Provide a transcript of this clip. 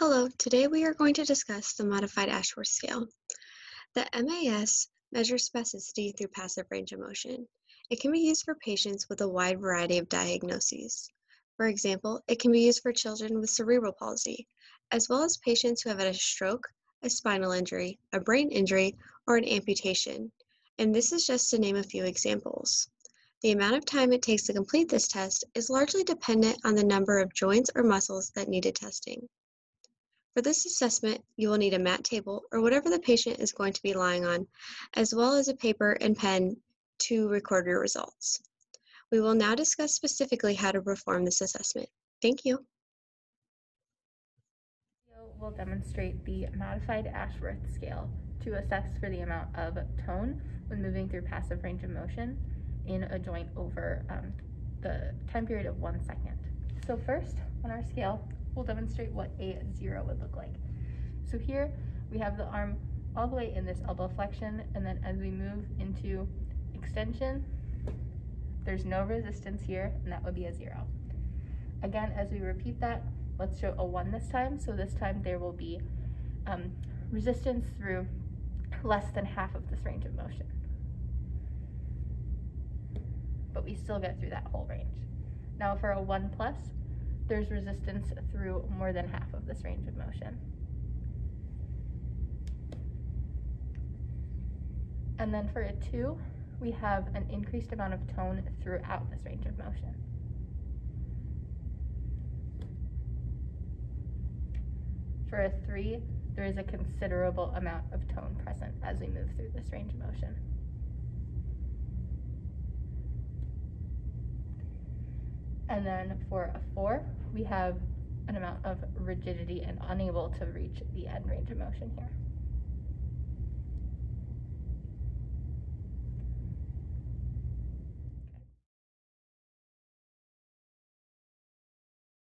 Hello, today we are going to discuss the modified Ashworth scale. The MAS measures spasticity through passive range of motion. It can be used for patients with a wide variety of diagnoses. For example, it can be used for children with cerebral palsy, as well as patients who have had a stroke, a spinal injury, a brain injury, or an amputation. And this is just to name a few examples. The amount of time it takes to complete this test is largely dependent on the number of joints or muscles that needed testing. For this assessment, you will need a mat table or whatever the patient is going to be lying on, as well as a paper and pen to record your results. We will now discuss specifically how to perform this assessment. Thank you. We'll demonstrate the modified Ashworth scale to assess for the amount of tone when moving through passive range of motion in a joint over um, the time period of one second. So first, on our scale, we'll demonstrate what a zero would look like. So here we have the arm all the way in this elbow flexion and then as we move into extension, there's no resistance here and that would be a zero. Again, as we repeat that, let's show a one this time. So this time there will be um, resistance through less than half of this range of motion. But we still get through that whole range. Now for a one plus, there's resistance through more than half of this range of motion. And then for a two, we have an increased amount of tone throughout this range of motion. For a three, there is a considerable amount of tone present as we move through this range of motion. And then for a four, we have an amount of rigidity and unable to reach the end range of motion here.